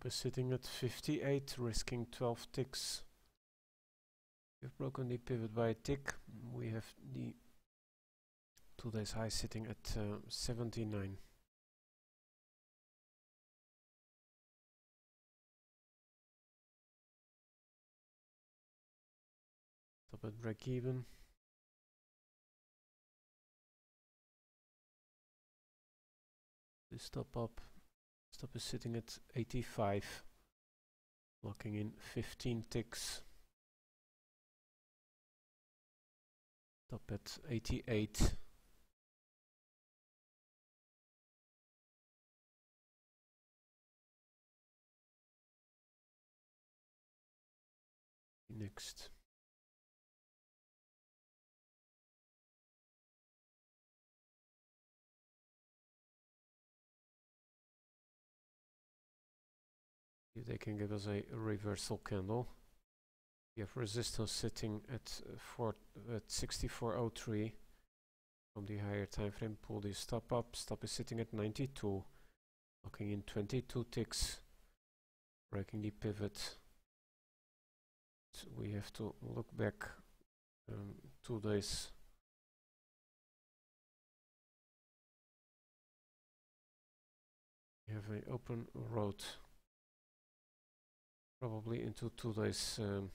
Stop is sitting at 58, risking 12 ticks. We've broken the pivot by a tick. We have the two days high sitting at uh, 79. Stop at break even. The stop up. Stop is sitting at 85. Locking in 15 ticks. Stop at 88. Next. If they can give us a reversal candle. We have resistance sitting at four at 6403 from the higher time frame. Pull the stop up. Stop is sitting at 92, locking in 22 ticks, breaking the pivot. So we have to look back um, two days. We have an open road probably into two days um,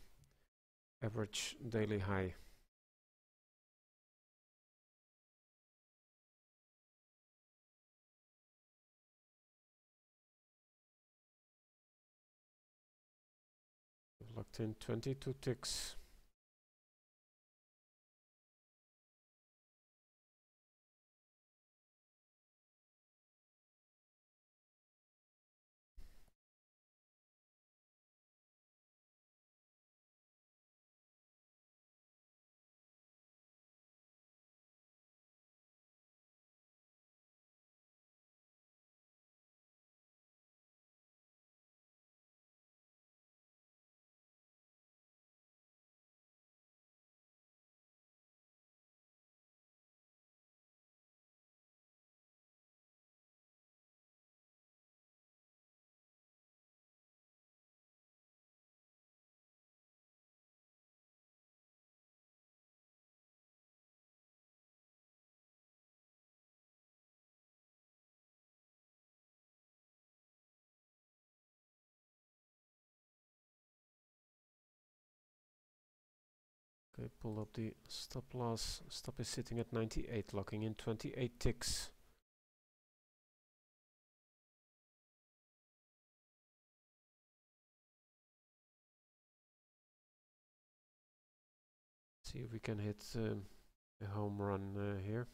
average daily high. Locked in 22 ticks. Okay, pull up the stop loss. Stop is sitting at 98, locking in 28 ticks. See if we can hit um, a home run uh, here.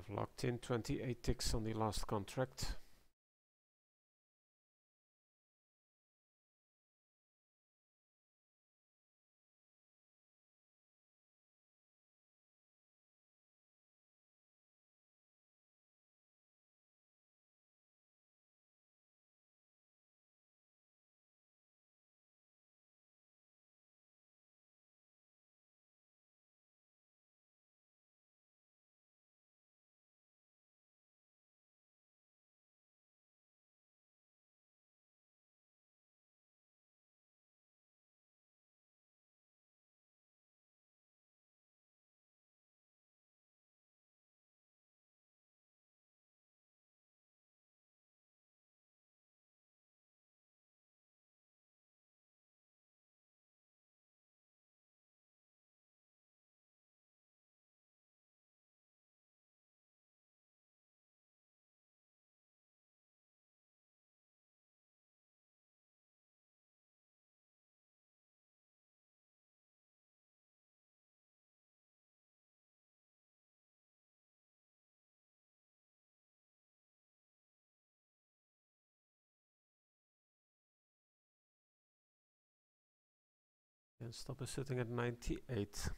Have locked in 28 ticks on the last contract. And stop is sitting at 98.